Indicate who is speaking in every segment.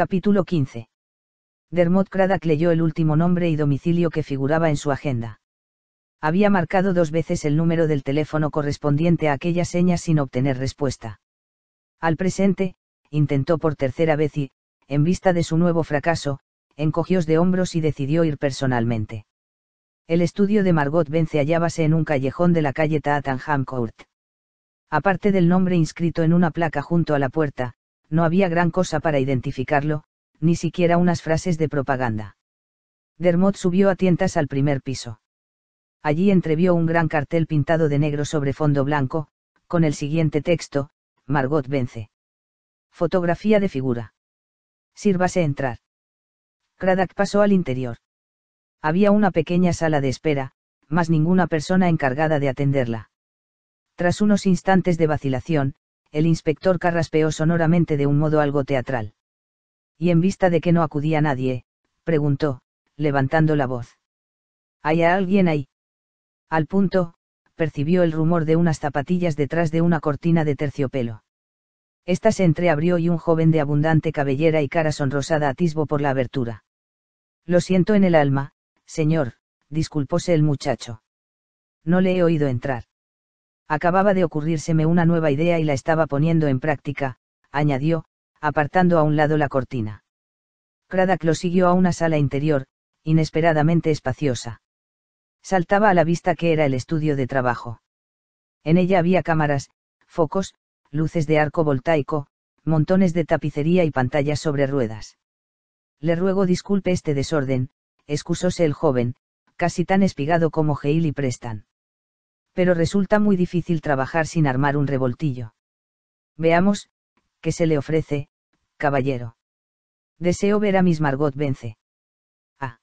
Speaker 1: Capítulo 15. Dermot Craddock leyó el último nombre y domicilio que figuraba en su agenda. Había marcado dos veces el número del teléfono correspondiente a aquella seña sin obtener respuesta. Al presente, intentó por tercera vez y, en vista de su nuevo fracaso, encogió de hombros y decidió ir personalmente. El estudio de Margot Vence hallábase en un callejón de la calle Tottenham Court. Aparte del nombre inscrito en una placa junto a la puerta, no había gran cosa para identificarlo, ni siquiera unas frases de propaganda. Dermot subió a tientas al primer piso. Allí entrevió un gran cartel pintado de negro sobre fondo blanco, con el siguiente texto, Margot vence. Fotografía de figura. Sírvase entrar. Craddock pasó al interior. Había una pequeña sala de espera, mas ninguna persona encargada de atenderla. Tras unos instantes de vacilación, el inspector carraspeó sonoramente de un modo algo teatral y en vista de que no acudía nadie, preguntó, levantando la voz. ¿Hay alguien ahí? Al punto, percibió el rumor de unas zapatillas detrás de una cortina de terciopelo. Esta se entreabrió y un joven de abundante cabellera y cara sonrosada atisbo por la abertura. Lo siento en el alma, señor, disculpóse el muchacho. No le he oído entrar. Acababa de ocurrírseme una nueva idea y la estaba poniendo en práctica, añadió, apartando a un lado la cortina. Craddock lo siguió a una sala interior, inesperadamente espaciosa. Saltaba a la vista que era el estudio de trabajo. En ella había cámaras, focos, luces de arco voltaico, montones de tapicería y pantallas sobre ruedas. Le ruego disculpe este desorden, excusóse el joven, casi tan espigado como Geil y Prestan. Pero resulta muy difícil trabajar sin armar un revoltillo. Veamos, ¿qué se le ofrece, caballero. Deseo ver a Miss Margot Vence. Ah.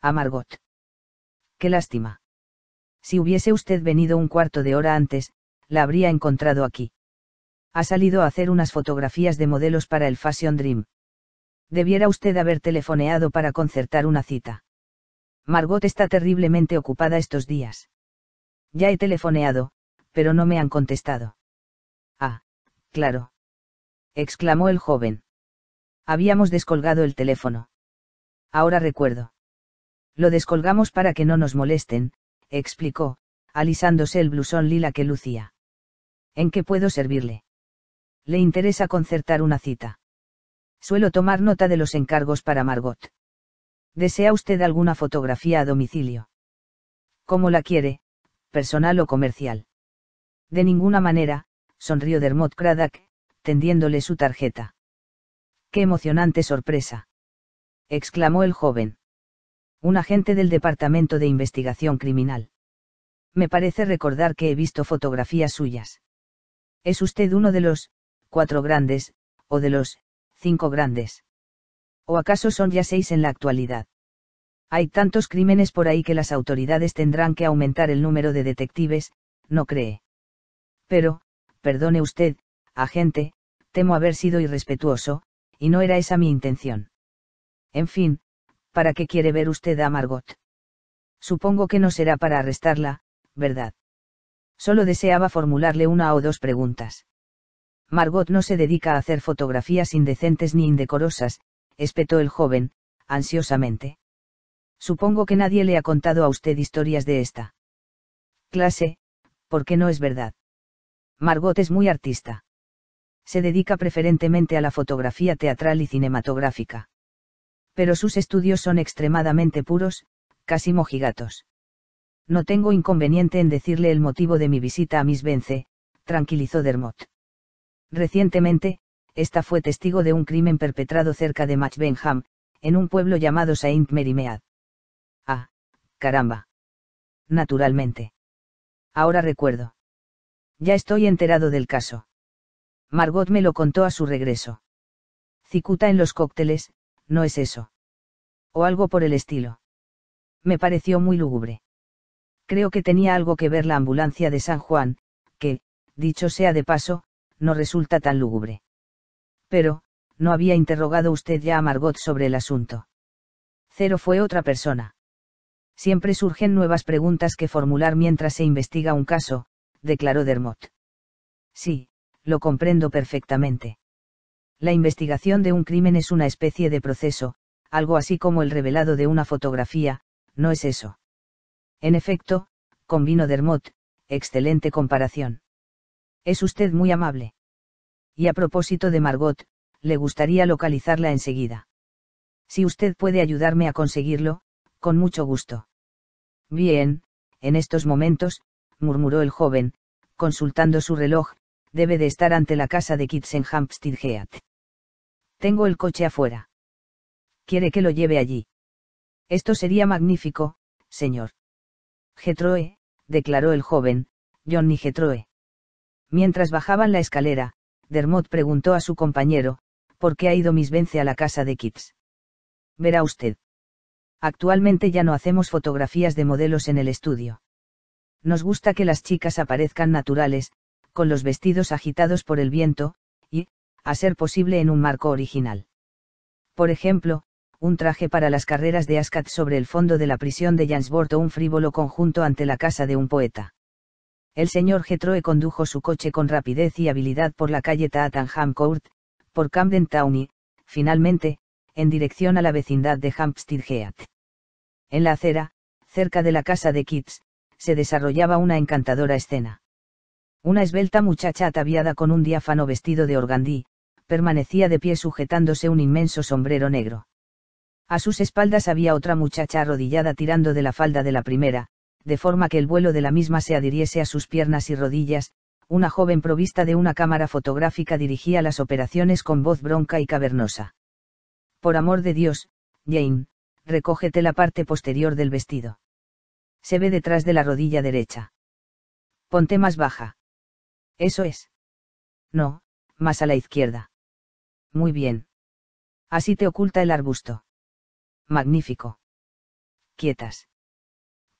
Speaker 1: A Margot. Qué lástima. Si hubiese usted venido un cuarto de hora antes, la habría encontrado aquí. Ha salido a hacer unas fotografías de modelos para el Fashion Dream. Debiera usted haber telefoneado para concertar una cita. Margot está terriblemente ocupada estos días. Ya he telefoneado, pero no me han contestado. Ah, claro exclamó el joven. Habíamos descolgado el teléfono. Ahora recuerdo. Lo descolgamos para que no nos molesten, explicó, alisándose el blusón lila que lucía. ¿En qué puedo servirle? Le interesa concertar una cita. Suelo tomar nota de los encargos para Margot. ¿Desea usted alguna fotografía a domicilio? ¿Cómo la quiere, personal o comercial? De ninguna manera, sonrió Dermot Craddock, tendiéndole su tarjeta. ¡Qué emocionante sorpresa! exclamó el joven. Un agente del Departamento de Investigación Criminal. Me parece recordar que he visto fotografías suyas. ¿Es usted uno de los cuatro grandes, o de los cinco grandes? ¿O acaso son ya seis en la actualidad? Hay tantos crímenes por ahí que las autoridades tendrán que aumentar el número de detectives, ¿no cree? Pero, perdone usted, agente, temo haber sido irrespetuoso, y no era esa mi intención. En fin, ¿para qué quiere ver usted a Margot? Supongo que no será para arrestarla, ¿verdad? Solo deseaba formularle una o dos preguntas. Margot no se dedica a hacer fotografías indecentes ni indecorosas, espetó el joven, ansiosamente. Supongo que nadie le ha contado a usted historias de esta clase, porque no es verdad. Margot es muy artista se dedica preferentemente a la fotografía teatral y cinematográfica. Pero sus estudios son extremadamente puros, casi mojigatos. No tengo inconveniente en decirle el motivo de mi visita a Miss Vence, tranquilizó Dermot. Recientemente, esta fue testigo de un crimen perpetrado cerca de Benham, en un pueblo llamado Saint Mary Mead. Caramba. Naturalmente. Ahora recuerdo. Ya estoy enterado del caso. Margot me lo contó a su regreso. Cicuta en los cócteles, no es eso. O algo por el estilo. Me pareció muy lúgubre. Creo que tenía algo que ver la ambulancia de San Juan, que, dicho sea de paso, no resulta tan lúgubre. Pero, ¿no había interrogado usted ya a Margot sobre el asunto? Cero fue otra persona. Siempre surgen nuevas preguntas que formular mientras se investiga un caso, declaró Dermot. Sí, lo comprendo perfectamente. La investigación de un crimen es una especie de proceso, algo así como el revelado de una fotografía, no es eso. En efecto, convino Dermot, excelente comparación. Es usted muy amable. Y a propósito de Margot, le gustaría localizarla enseguida. Si usted puede ayudarme a conseguirlo, con mucho gusto. Bien, en estos momentos, murmuró el joven, consultando su reloj, debe de estar ante la casa de Kitts en Hampstead Heath. Tengo el coche afuera. ¿Quiere que lo lleve allí? Esto sería magnífico, señor. Getroe, declaró el joven, Johnny Getroe. Mientras bajaban la escalera, Dermot preguntó a su compañero, ¿por qué ha ido Miss Vence a la casa de Kitts? Verá usted. Actualmente ya no hacemos fotografías de modelos en el estudio. Nos gusta que las chicas aparezcan naturales, con los vestidos agitados por el viento, y, a ser posible en un marco original. Por ejemplo, un traje para las carreras de Ascot sobre el fondo de la prisión de Jansbort o un frívolo conjunto ante la casa de un poeta. El señor Getroe condujo su coche con rapidez y habilidad por la calle Tottenham Court, por Camden Town y, finalmente, en dirección a la vecindad de Hampstead Heath. En la acera, cerca de la casa de Kitts, se desarrollaba una encantadora escena. Una esbelta muchacha ataviada con un diáfano vestido de organdí, permanecía de pie sujetándose un inmenso sombrero negro. A sus espaldas había otra muchacha arrodillada tirando de la falda de la primera, de forma que el vuelo de la misma se adhiriese a sus piernas y rodillas, una joven provista de una cámara fotográfica dirigía las operaciones con voz bronca y cavernosa. Por amor de Dios, Jane, recógete la parte posterior del vestido. Se ve detrás de la rodilla derecha. Ponte más baja. Eso es. No, más a la izquierda. Muy bien. Así te oculta el arbusto. Magnífico. Quietas.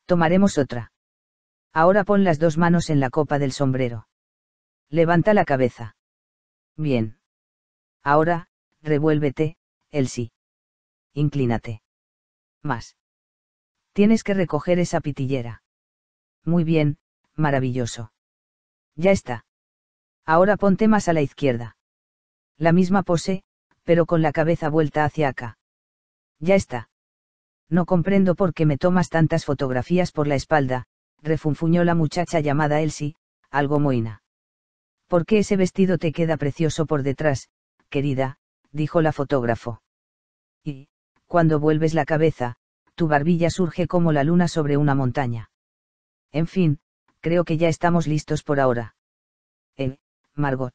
Speaker 1: Tomaremos otra. Ahora pon las dos manos en la copa del sombrero. Levanta la cabeza. Bien. Ahora, revuélvete, sí. Inclínate. Más. Tienes que recoger esa pitillera. Muy bien, maravilloso. Ya está. Ahora ponte más a la izquierda. La misma pose, pero con la cabeza vuelta hacia acá. Ya está. No comprendo por qué me tomas tantas fotografías por la espalda, refunfuñó la muchacha llamada Elsie, algo moina. ¿Por qué ese vestido te queda precioso por detrás, querida? dijo la fotógrafo. Y, cuando vuelves la cabeza, tu barbilla surge como la luna sobre una montaña. En fin, creo que ya estamos listos por ahora. Eh, Margot.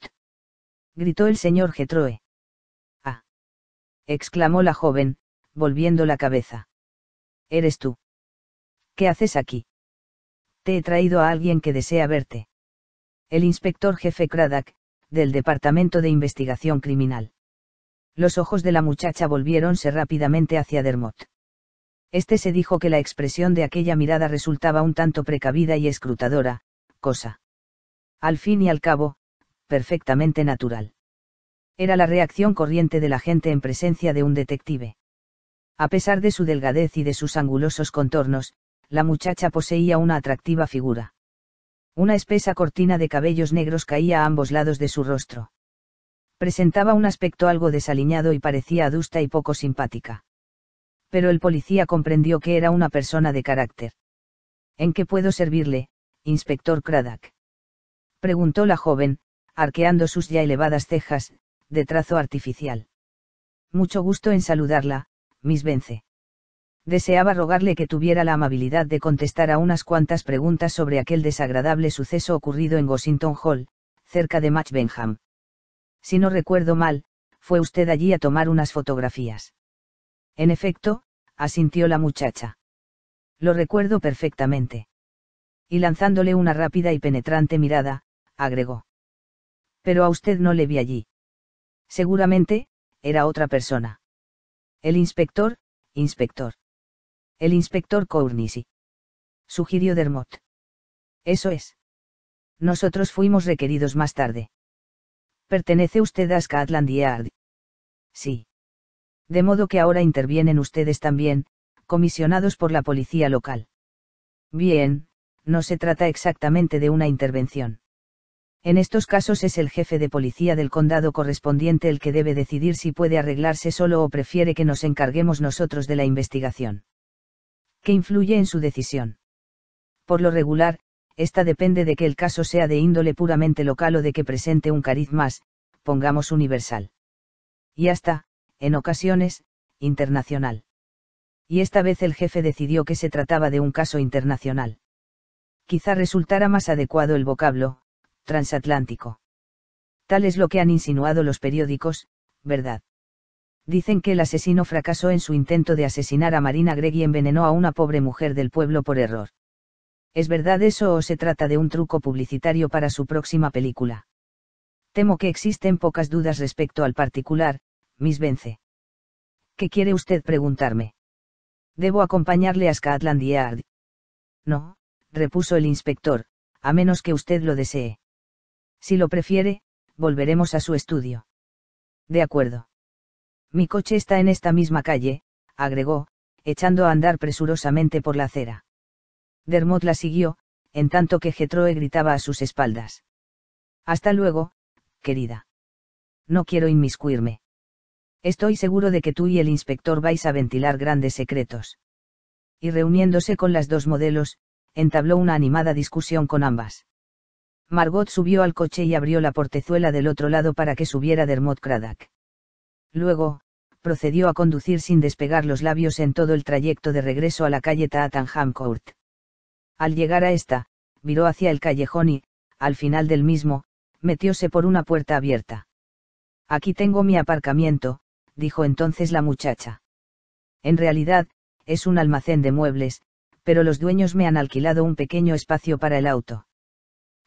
Speaker 1: Gritó el señor Getroe. Ah. exclamó la joven, volviendo la cabeza. Eres tú. ¿Qué haces aquí? Te he traído a alguien que desea verte. El inspector jefe Craddock, del Departamento de Investigación Criminal. Los ojos de la muchacha volviéronse rápidamente hacia Dermot. Este se dijo que la expresión de aquella mirada resultaba un tanto precavida y escrutadora, cosa. Al fin y al cabo, perfectamente natural. Era la reacción corriente de la gente en presencia de un detective. A pesar de su delgadez y de sus angulosos contornos, la muchacha poseía una atractiva figura. Una espesa cortina de cabellos negros caía a ambos lados de su rostro. Presentaba un aspecto algo desaliñado y parecía adusta y poco simpática. Pero el policía comprendió que era una persona de carácter. ¿En qué puedo servirle, inspector Craddock? Preguntó la joven, arqueando sus ya elevadas cejas, de trazo artificial. Mucho gusto en saludarla, Miss Vence. Deseaba rogarle que tuviera la amabilidad de contestar a unas cuantas preguntas sobre aquel desagradable suceso ocurrido en Washington Hall, cerca de Match Benham. Si no recuerdo mal, fue usted allí a tomar unas fotografías. En efecto, asintió la muchacha. Lo recuerdo perfectamente. Y lanzándole una rápida y penetrante mirada, agregó. Pero a usted no le vi allí. Seguramente, era otra persona. El inspector, inspector. El inspector Cournisi. Sugirió Dermot. Eso es. Nosotros fuimos requeridos más tarde. ¿Pertenece usted a Scotland Yard? Sí. De modo que ahora intervienen ustedes también, comisionados por la policía local. Bien, no se trata exactamente de una intervención. En estos casos es el jefe de policía del condado correspondiente el que debe decidir si puede arreglarse solo o prefiere que nos encarguemos nosotros de la investigación. ¿Qué influye en su decisión? Por lo regular, esta depende de que el caso sea de índole puramente local o de que presente un cariz más, pongamos universal. Y hasta, en ocasiones, internacional. Y esta vez el jefe decidió que se trataba de un caso internacional. Quizá resultara más adecuado el vocablo, transatlántico. Tal es lo que han insinuado los periódicos, ¿verdad? Dicen que el asesino fracasó en su intento de asesinar a Marina Gregg y envenenó a una pobre mujer del pueblo por error. ¿Es verdad eso o se trata de un truco publicitario para su próxima película? Temo que existen pocas dudas respecto al particular, Miss Vence. ¿Qué quiere usted preguntarme? Debo acompañarle a Scotland Yard. No, repuso el inspector, a menos que usted lo desee. Si lo prefiere, volveremos a su estudio. De acuerdo. Mi coche está en esta misma calle, agregó, echando a andar presurosamente por la acera. Dermot la siguió, en tanto que Getroe gritaba a sus espaldas. Hasta luego, querida. No quiero inmiscuirme. Estoy seguro de que tú y el inspector vais a ventilar grandes secretos. Y reuniéndose con las dos modelos, entabló una animada discusión con ambas. Margot subió al coche y abrió la portezuela del otro lado para que subiera Dermot Craddock. Luego, procedió a conducir sin despegar los labios en todo el trayecto de regreso a la calle Tottenham Court. Al llegar a esta, viró hacia el callejón y, al final del mismo, metióse por una puerta abierta. Aquí tengo mi aparcamiento, dijo entonces la muchacha. En realidad, es un almacén de muebles, pero los dueños me han alquilado un pequeño espacio para el auto.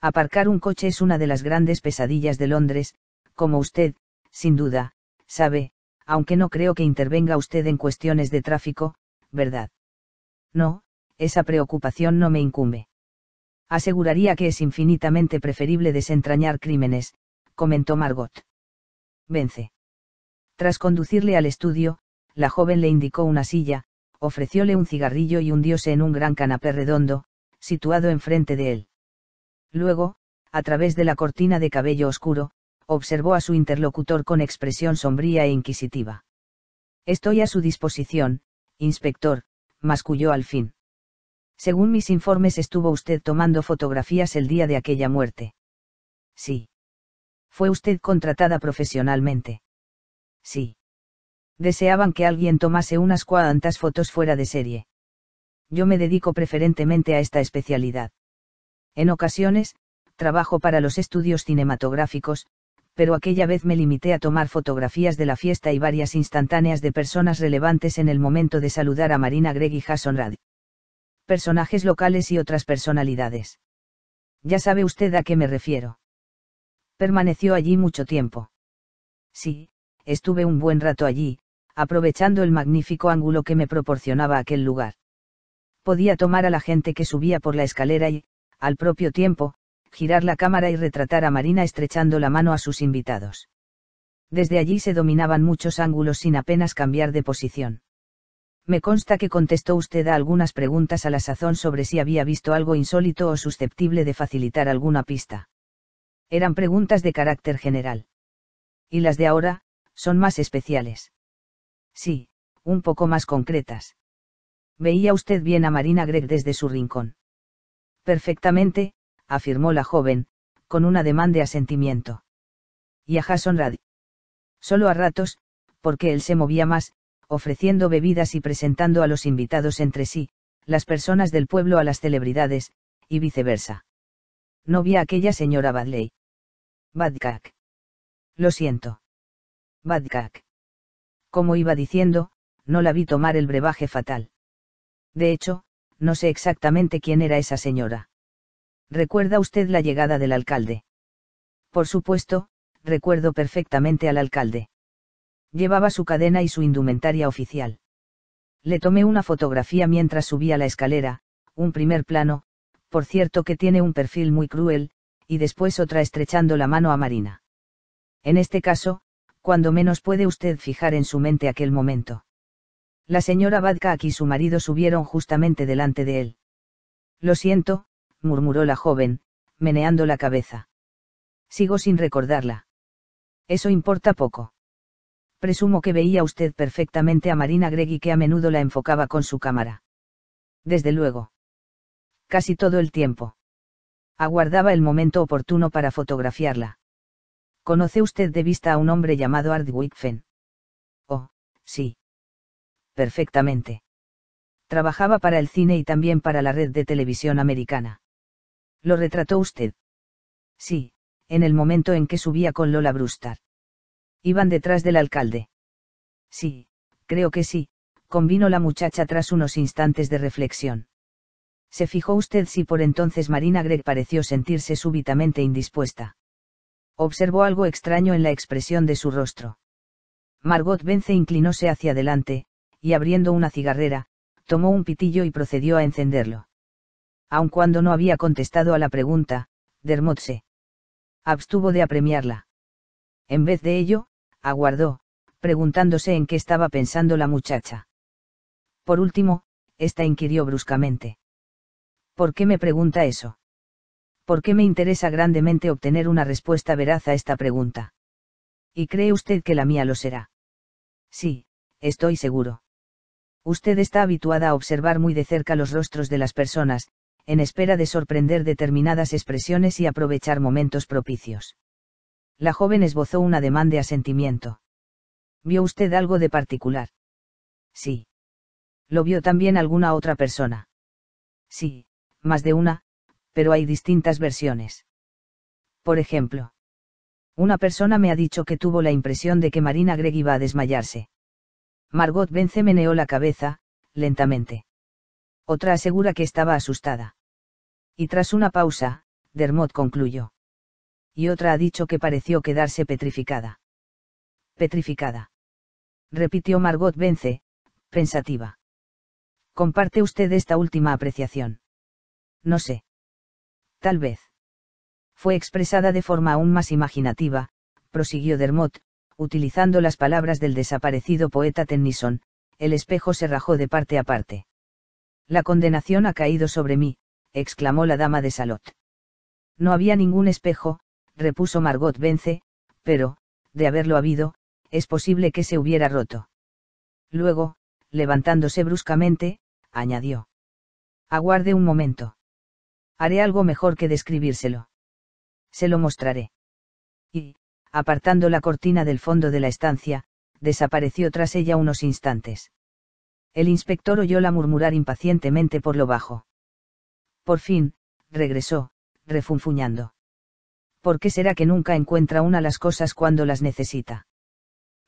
Speaker 1: Aparcar un coche es una de las grandes pesadillas de Londres, como usted, sin duda, sabe, aunque no creo que intervenga usted en cuestiones de tráfico, ¿verdad? No, esa preocupación no me incumbe. Aseguraría que es infinitamente preferible desentrañar crímenes, comentó Margot. Vence. Tras conducirle al estudio, la joven le indicó una silla, ofrecióle un cigarrillo y hundióse en un gran canapé redondo, situado enfrente de él. Luego, a través de la cortina de cabello oscuro, observó a su interlocutor con expresión sombría e inquisitiva. Estoy a su disposición, inspector, masculló al fin. Según mis informes estuvo usted tomando fotografías el día de aquella muerte. Sí. ¿Fue usted contratada profesionalmente? Sí. Deseaban que alguien tomase unas cuantas fotos fuera de serie. Yo me dedico preferentemente a esta especialidad. En ocasiones, trabajo para los estudios cinematográficos, pero aquella vez me limité a tomar fotografías de la fiesta y varias instantáneas de personas relevantes en el momento de saludar a Marina Gregg y Jason. Personajes locales y otras personalidades. Ya sabe usted a qué me refiero. Permaneció allí mucho tiempo. Sí, estuve un buen rato allí, aprovechando el magnífico ángulo que me proporcionaba aquel lugar. Podía tomar a la gente que subía por la escalera y, al propio tiempo, girar la cámara y retratar a Marina estrechando la mano a sus invitados. Desde allí se dominaban muchos ángulos sin apenas cambiar de posición. Me consta que contestó usted a algunas preguntas a la sazón sobre si había visto algo insólito o susceptible de facilitar alguna pista. Eran preguntas de carácter general. Y las de ahora, son más especiales. Sí, un poco más concretas. Veía usted bien a Marina Gregg desde su rincón. Perfectamente, afirmó la joven, con un ademán de asentimiento. Y a Jason Rad. Solo a ratos, porque él se movía más, ofreciendo bebidas y presentando a los invitados entre sí, las personas del pueblo a las celebridades, y viceversa. No vi a aquella señora Badley. Badcock. Lo siento. Badcock. Como iba diciendo, no la vi tomar el brebaje fatal. De hecho, no sé exactamente quién era esa señora. ¿Recuerda usted la llegada del alcalde? Por supuesto, recuerdo perfectamente al alcalde. Llevaba su cadena y su indumentaria oficial. Le tomé una fotografía mientras subía la escalera, un primer plano, por cierto que tiene un perfil muy cruel, y después otra estrechando la mano a Marina. En este caso, cuando menos puede usted fijar en su mente aquel momento. La señora Badcock y su marido subieron justamente delante de él. Lo siento, murmuró la joven, meneando la cabeza. Sigo sin recordarla. Eso importa poco. Presumo que veía usted perfectamente a Marina Gregg y que a menudo la enfocaba con su cámara. Desde luego. Casi todo el tiempo. Aguardaba el momento oportuno para fotografiarla. ¿Conoce usted de vista a un hombre llamado Art Wickfen? Oh, sí. Perfectamente. Trabajaba para el cine y también para la red de televisión americana. ¿Lo retrató usted? Sí, en el momento en que subía con Lola Brustar. Iban detrás del alcalde. Sí, creo que sí, convino la muchacha tras unos instantes de reflexión. ¿Se fijó usted si por entonces Marina Gregg pareció sentirse súbitamente indispuesta? Observó algo extraño en la expresión de su rostro. Margot Vence inclinóse hacia adelante, y abriendo una cigarrera, tomó un pitillo y procedió a encenderlo. Aun cuando no había contestado a la pregunta, Dermot se abstuvo de apremiarla. En vez de ello, aguardó, preguntándose en qué estaba pensando la muchacha. Por último, esta inquirió bruscamente. ¿Por qué me pregunta eso? ¿Por qué me interesa grandemente obtener una respuesta veraz a esta pregunta? ¿Y cree usted que la mía lo será? Sí, estoy seguro. Usted está habituada a observar muy de cerca los rostros de las personas, en espera de sorprender determinadas expresiones y aprovechar momentos propicios. La joven esbozó un ademán de asentimiento. ¿Vio usted algo de particular? Sí. ¿Lo vio también alguna otra persona? Sí, más de una, pero hay distintas versiones. Por ejemplo. Una persona me ha dicho que tuvo la impresión de que Marina Gregg iba a desmayarse. Margot Vence meneó la cabeza, lentamente. Otra asegura que estaba asustada. Y tras una pausa, Dermot concluyó y otra ha dicho que pareció quedarse petrificada. Petrificada. Repitió Margot Vence, pensativa. ¿Comparte usted esta última apreciación? No sé. Tal vez. Fue expresada de forma aún más imaginativa, prosiguió Dermot, utilizando las palabras del desaparecido poeta Tennyson, el espejo se rajó de parte a parte. La condenación ha caído sobre mí, exclamó la dama de Salot. No había ningún espejo, repuso Margot Vence, pero, de haberlo habido, es posible que se hubiera roto. Luego, levantándose bruscamente, añadió. Aguarde un momento. Haré algo mejor que describírselo. Se lo mostraré. Y, apartando la cortina del fondo de la estancia, desapareció tras ella unos instantes. El inspector oyóla murmurar impacientemente por lo bajo. Por fin, regresó, refunfuñando. ¿Por qué será que nunca encuentra una las cosas cuando las necesita?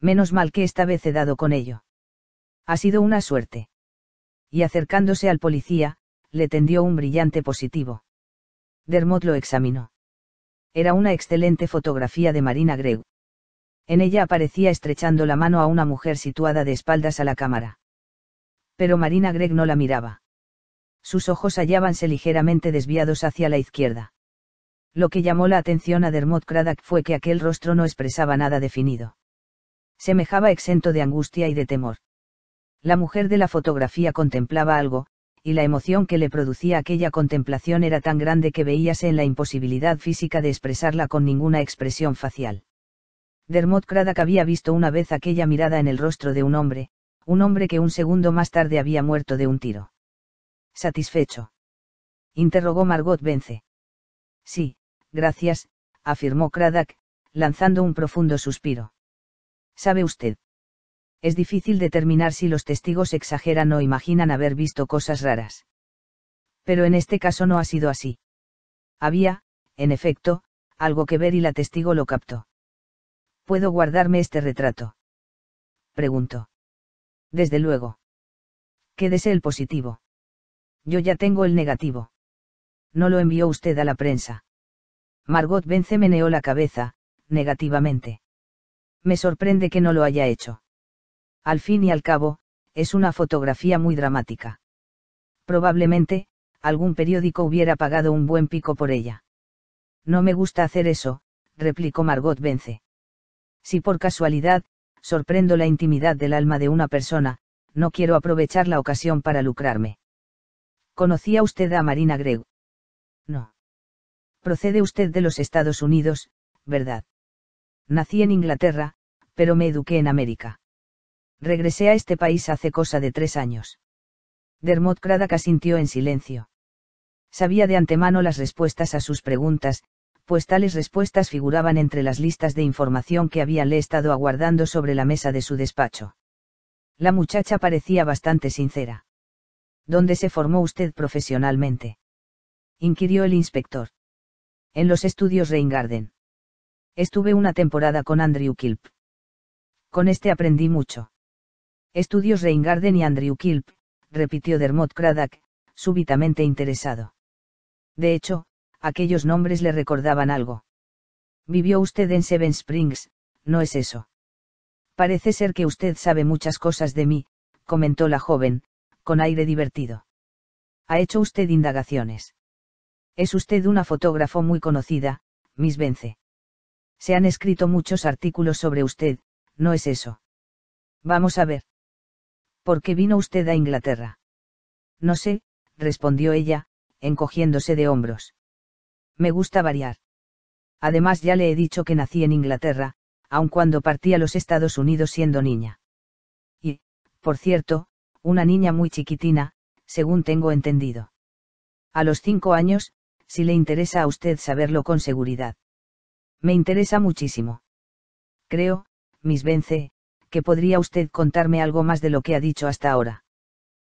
Speaker 1: Menos mal que esta vez he dado con ello. Ha sido una suerte. Y acercándose al policía, le tendió un brillante positivo. Dermot lo examinó. Era una excelente fotografía de Marina Greu. En ella aparecía estrechando la mano a una mujer situada de espaldas a la cámara. Pero Marina Gregg no la miraba. Sus ojos hallábanse ligeramente desviados hacia la izquierda. Lo que llamó la atención a Dermot Craddock fue que aquel rostro no expresaba nada definido. Semejaba exento de angustia y de temor. La mujer de la fotografía contemplaba algo, y la emoción que le producía aquella contemplación era tan grande que veíase en la imposibilidad física de expresarla con ninguna expresión facial. Dermot Craddock había visto una vez aquella mirada en el rostro de un hombre, un hombre que un segundo más tarde había muerto de un tiro. ¿Satisfecho? interrogó Margot Vence. Sí, gracias, afirmó Craddock, lanzando un profundo suspiro. ¿Sabe usted? Es difícil determinar si los testigos exageran o imaginan haber visto cosas raras. Pero en este caso no ha sido así. Había, en efecto, algo que ver y la testigo lo captó. ¿Puedo guardarme este retrato? Preguntó. Desde luego. Quédese el positivo. Yo ya tengo el negativo. No lo envió usted a la prensa. Margot Vence meneó la cabeza, negativamente. Me sorprende que no lo haya hecho. Al fin y al cabo, es una fotografía muy dramática. Probablemente, algún periódico hubiera pagado un buen pico por ella. No me gusta hacer eso, replicó Margot Vence. Si por casualidad, sorprendo la intimidad del alma de una persona, no quiero aprovechar la ocasión para lucrarme. ¿Conocía usted a Marina Greg? No procede usted de los Estados Unidos, ¿verdad? Nací en Inglaterra, pero me eduqué en América. Regresé a este país hace cosa de tres años. Dermot Craddock asintió en silencio. Sabía de antemano las respuestas a sus preguntas, pues tales respuestas figuraban entre las listas de información que habíanle estado aguardando sobre la mesa de su despacho. La muchacha parecía bastante sincera. ¿Dónde se formó usted profesionalmente? inquirió el inspector. En los estudios Reingarden. Estuve una temporada con Andrew Kilp. Con este aprendí mucho. Estudios Reingarden y Andrew Kilp, repitió Dermot Craddock, súbitamente interesado. De hecho, aquellos nombres le recordaban algo. Vivió usted en Seven Springs, ¿no es eso? Parece ser que usted sabe muchas cosas de mí, comentó la joven, con aire divertido. ¿Ha hecho usted indagaciones? Es usted una fotógrafo muy conocida, Miss Vence. Se han escrito muchos artículos sobre usted, ¿no es eso? Vamos a ver. ¿Por qué vino usted a Inglaterra? No sé, respondió ella, encogiéndose de hombros. Me gusta variar. Además ya le he dicho que nací en Inglaterra, aun cuando partí a los Estados Unidos siendo niña. Y, por cierto, una niña muy chiquitina, según tengo entendido. A los cinco años, si le interesa a usted saberlo con seguridad. Me interesa muchísimo. Creo, Miss Vence, que podría usted contarme algo más de lo que ha dicho hasta ahora.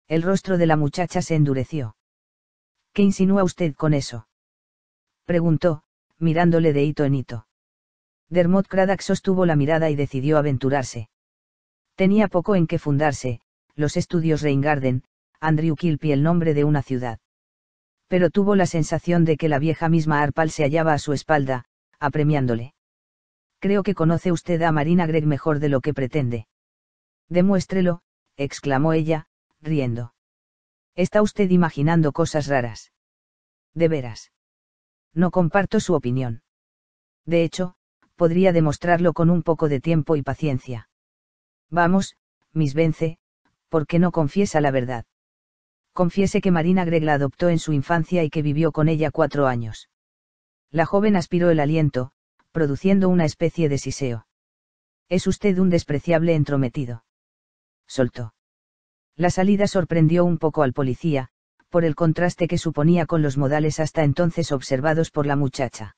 Speaker 1: El rostro de la muchacha se endureció. ¿Qué insinúa usted con eso? preguntó, mirándole de hito en hito. Dermot Craddock sostuvo la mirada y decidió aventurarse. Tenía poco en qué fundarse, los estudios Reingarden, Andrew Kilpie el nombre de una ciudad. Pero tuvo la sensación de que la vieja misma Arpal se hallaba a su espalda, apremiándole. Creo que conoce usted a Marina Gregg mejor de lo que pretende. Demuéstrelo, exclamó ella, riendo. Está usted imaginando cosas raras. De veras. No comparto su opinión. De hecho, podría demostrarlo con un poco de tiempo y paciencia. Vamos, Miss Vence, ¿por qué no confiesa la verdad? Confiese que Marina Gregg la adoptó en su infancia y que vivió con ella cuatro años. La joven aspiró el aliento, produciendo una especie de siseo. Es usted un despreciable entrometido. Soltó. La salida sorprendió un poco al policía, por el contraste que suponía con los modales hasta entonces observados por la muchacha.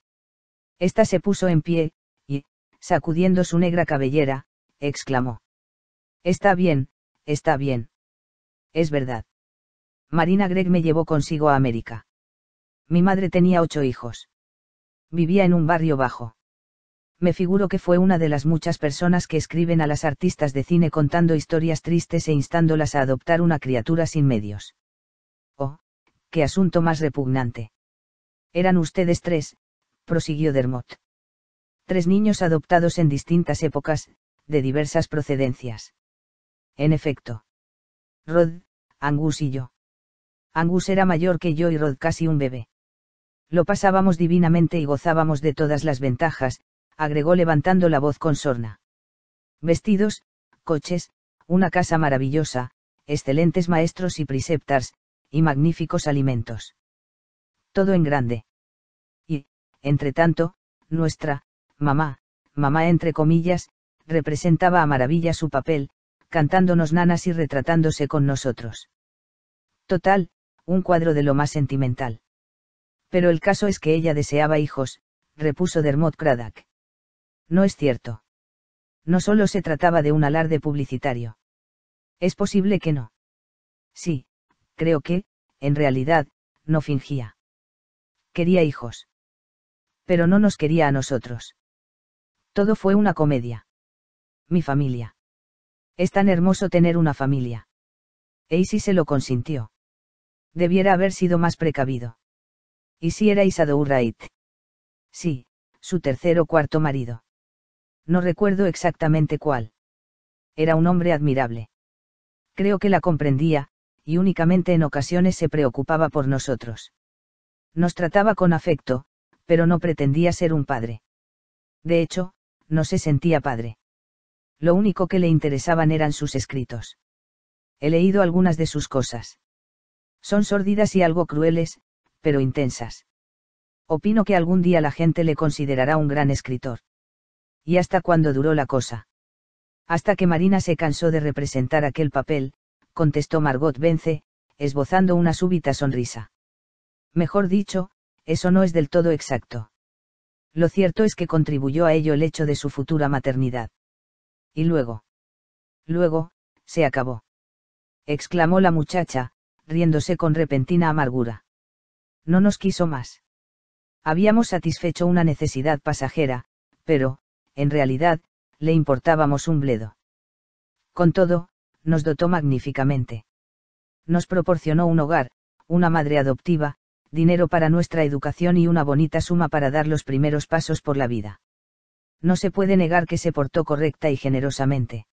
Speaker 1: Esta se puso en pie, y, sacudiendo su negra cabellera, exclamó. Está bien, está bien. Es verdad. Marina Gregg me llevó consigo a América. Mi madre tenía ocho hijos. Vivía en un barrio bajo me figuro que fue una de las muchas personas que escriben a las artistas de cine contando historias tristes e instándolas a adoptar una criatura sin medios. Oh, qué asunto más repugnante. Eran ustedes tres, prosiguió Dermot. Tres niños adoptados en distintas épocas, de diversas procedencias. En efecto. Rod, Angus y yo. Angus era mayor que yo y Rod casi un bebé. Lo pasábamos divinamente y gozábamos de todas las ventajas, agregó levantando la voz con sorna. Vestidos, coches, una casa maravillosa, excelentes maestros y preceptars, y magníficos alimentos. Todo en grande. Y, entre tanto, nuestra, mamá, mamá entre comillas, representaba a maravilla su papel, cantándonos nanas y retratándose con nosotros. Total, un cuadro de lo más sentimental. Pero el caso es que ella deseaba hijos, repuso Dermot Craddock. No es cierto. No solo se trataba de un alarde publicitario. Es posible que no. Sí, creo que, en realidad, no fingía. Quería hijos. Pero no nos quería a nosotros. Todo fue una comedia. Mi familia. Es tan hermoso tener una familia. Easy se lo consintió. Debiera haber sido más precavido. ¿Y si era Isadora Wright? Sí, su tercer o cuarto marido. No recuerdo exactamente cuál. Era un hombre admirable. Creo que la comprendía, y únicamente en ocasiones se preocupaba por nosotros. Nos trataba con afecto, pero no pretendía ser un padre. De hecho, no se sentía padre. Lo único que le interesaban eran sus escritos. He leído algunas de sus cosas. Son sórdidas y algo crueles, pero intensas. Opino que algún día la gente le considerará un gran escritor. ¿Y hasta cuándo duró la cosa? Hasta que Marina se cansó de representar aquel papel, contestó Margot Vence, esbozando una súbita sonrisa. Mejor dicho, eso no es del todo exacto. Lo cierto es que contribuyó a ello el hecho de su futura maternidad. Y luego. Luego, se acabó. exclamó la muchacha, riéndose con repentina amargura. No nos quiso más. Habíamos satisfecho una necesidad pasajera, pero, en realidad, le importábamos un bledo. Con todo, nos dotó magníficamente. Nos proporcionó un hogar, una madre adoptiva, dinero para nuestra educación y una bonita suma para dar los primeros pasos por la vida. No se puede negar que se portó correcta y generosamente.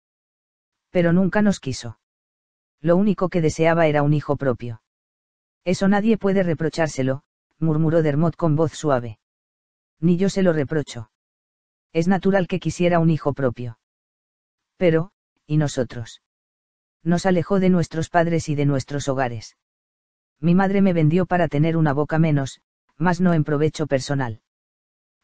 Speaker 1: Pero nunca nos quiso. Lo único que deseaba era un hijo propio. Eso nadie puede reprochárselo, murmuró Dermot con voz suave. Ni yo se lo reprocho. Es natural que quisiera un hijo propio. Pero, ¿y nosotros? Nos alejó de nuestros padres y de nuestros hogares. Mi madre me vendió para tener una boca menos, más no en provecho personal.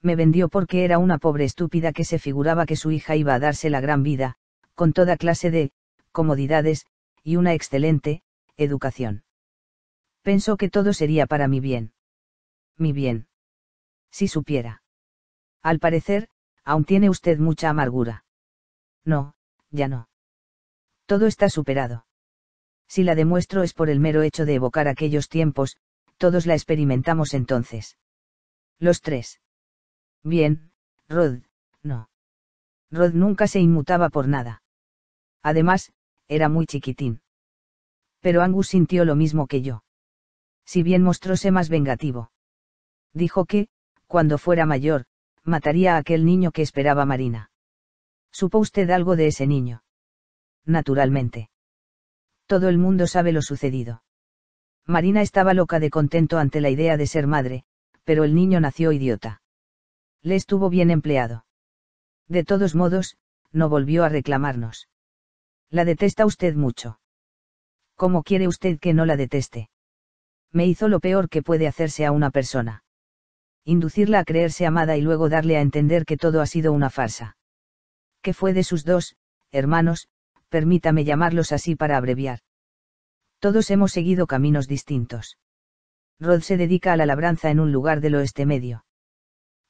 Speaker 1: Me vendió porque era una pobre estúpida que se figuraba que su hija iba a darse la gran vida, con toda clase de, comodidades, y una excelente, educación. Pensó que todo sería para mi bien. Mi bien. Si supiera. Al parecer, aún tiene usted mucha amargura. No, ya no. Todo está superado. Si la demuestro es por el mero hecho de evocar aquellos tiempos, todos la experimentamos entonces. Los tres. Bien, Rod, no. Rod nunca se inmutaba por nada. Además, era muy chiquitín. Pero Angus sintió lo mismo que yo. Si bien mostróse más vengativo. Dijo que, cuando fuera mayor, mataría a aquel niño que esperaba Marina. ¿Supo usted algo de ese niño? Naturalmente. Todo el mundo sabe lo sucedido. Marina estaba loca de contento ante la idea de ser madre, pero el niño nació idiota. Le estuvo bien empleado. De todos modos, no volvió a reclamarnos. La detesta usted mucho. ¿Cómo quiere usted que no la deteste? Me hizo lo peor que puede hacerse a una persona. Inducirla a creerse amada y luego darle a entender que todo ha sido una farsa. ¿Qué fue de sus dos, hermanos, permítame llamarlos así para abreviar. Todos hemos seguido caminos distintos. Rod se dedica a la labranza en un lugar del oeste medio.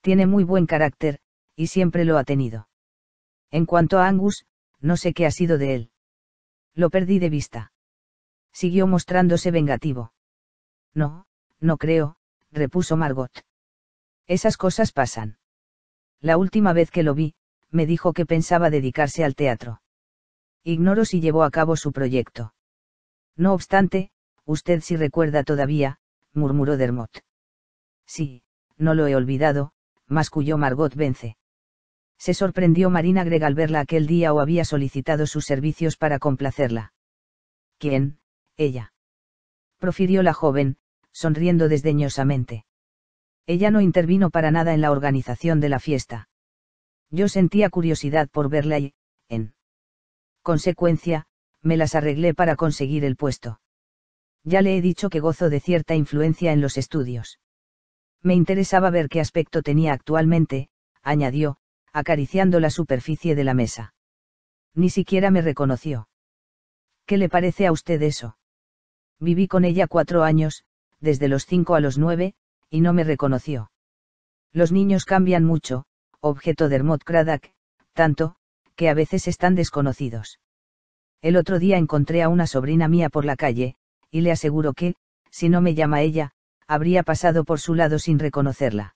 Speaker 1: Tiene muy buen carácter, y siempre lo ha tenido. En cuanto a Angus, no sé qué ha sido de él. Lo perdí de vista. Siguió mostrándose vengativo. No, no creo, repuso Margot. Esas cosas pasan. La última vez que lo vi, me dijo que pensaba dedicarse al teatro. Ignoro si llevó a cabo su proyecto. No obstante, usted sí recuerda todavía, murmuró Dermot. Sí, no lo he olvidado, masculló Margot Vence. Se sorprendió Marina Greg al verla aquel día o había solicitado sus servicios para complacerla. ¿Quién? Ella. Profirió la joven, sonriendo desdeñosamente. Ella no intervino para nada en la organización de la fiesta. Yo sentía curiosidad por verla y, en consecuencia, me las arreglé para conseguir el puesto. Ya le he dicho que gozo de cierta influencia en los estudios. Me interesaba ver qué aspecto tenía actualmente, añadió, acariciando la superficie de la mesa. Ni siquiera me reconoció. ¿Qué le parece a usted eso? Viví con ella cuatro años, desde los cinco a los nueve, y no me reconoció. Los niños cambian mucho, objeto Dermot Craddock, tanto, que a veces están desconocidos. El otro día encontré a una sobrina mía por la calle, y le aseguro que, si no me llama ella, habría pasado por su lado sin reconocerla.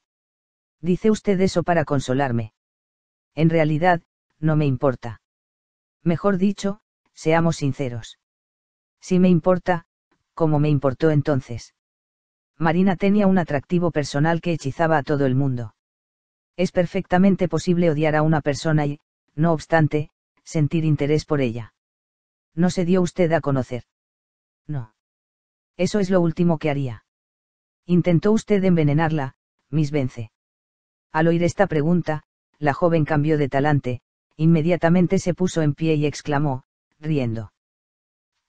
Speaker 1: Dice usted eso para consolarme. En realidad, no me importa. Mejor dicho, seamos sinceros. Si me importa, como me importó entonces. Marina tenía un atractivo personal que hechizaba a todo el mundo. Es perfectamente posible odiar a una persona y, no obstante, sentir interés por ella. ¿No se dio usted a conocer? No. Eso es lo último que haría. Intentó usted envenenarla, Miss Vence. Al oír esta pregunta, la joven cambió de talante, inmediatamente se puso en pie y exclamó, riendo.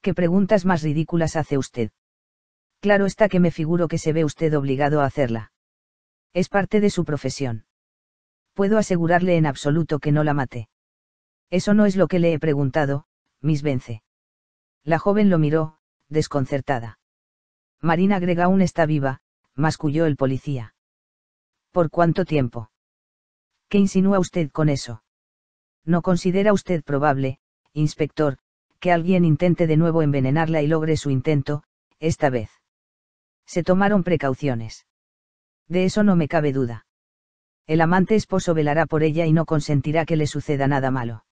Speaker 1: ¿Qué preguntas más ridículas hace usted? Claro está que me figuro que se ve usted obligado a hacerla. Es parte de su profesión. Puedo asegurarle en absoluto que no la maté. Eso no es lo que le he preguntado, Miss Vence. La joven lo miró, desconcertada. Marina Grega aún está viva, masculló el policía. ¿Por cuánto tiempo? ¿Qué insinúa usted con eso? ¿No considera usted probable, inspector, que alguien intente de nuevo envenenarla y logre su intento, esta vez? Se tomaron precauciones. De eso no me cabe duda. El amante esposo velará por ella y no consentirá que le suceda nada malo.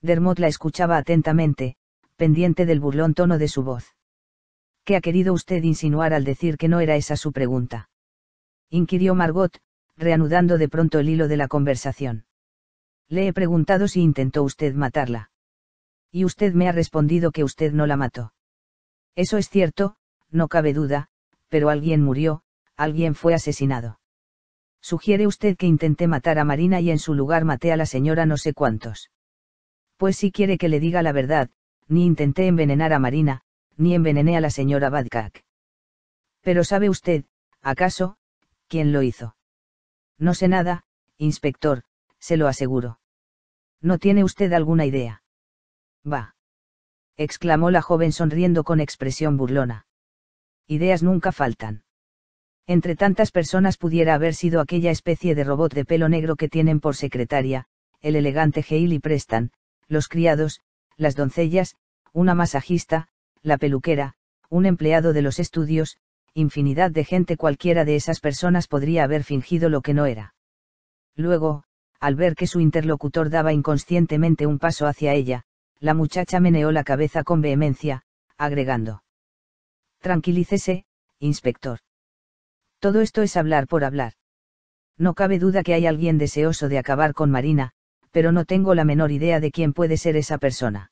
Speaker 1: Dermot la escuchaba atentamente, pendiente del burlón tono de su voz. ¿Qué ha querido usted insinuar al decir que no era esa su pregunta? inquirió Margot, reanudando de pronto el hilo de la conversación. Le he preguntado si intentó usted matarla. Y usted me ha respondido que usted no la mató. Eso es cierto, no cabe duda, pero alguien murió, alguien fue asesinado. Sugiere usted que intenté matar a Marina y en su lugar maté a la señora no sé cuántos. Pues si quiere que le diga la verdad, ni intenté envenenar a Marina, ni envenené a la señora Badcock. Pero sabe usted, acaso, quién lo hizo. No sé nada, inspector, se lo aseguro. ¿No tiene usted alguna idea? Va. exclamó la joven sonriendo con expresión burlona. Ideas nunca faltan. Entre tantas personas pudiera haber sido aquella especie de robot de pelo negro que tienen por secretaria, el elegante y Preston, los criados, las doncellas, una masajista, la peluquera, un empleado de los estudios, infinidad de gente cualquiera de esas personas podría haber fingido lo que no era. Luego, al ver que su interlocutor daba inconscientemente un paso hacia ella, la muchacha meneó la cabeza con vehemencia, agregando. Tranquilícese, inspector. Todo esto es hablar por hablar. No cabe duda que hay alguien deseoso de acabar con Marina, pero no tengo la menor idea de quién puede ser esa persona.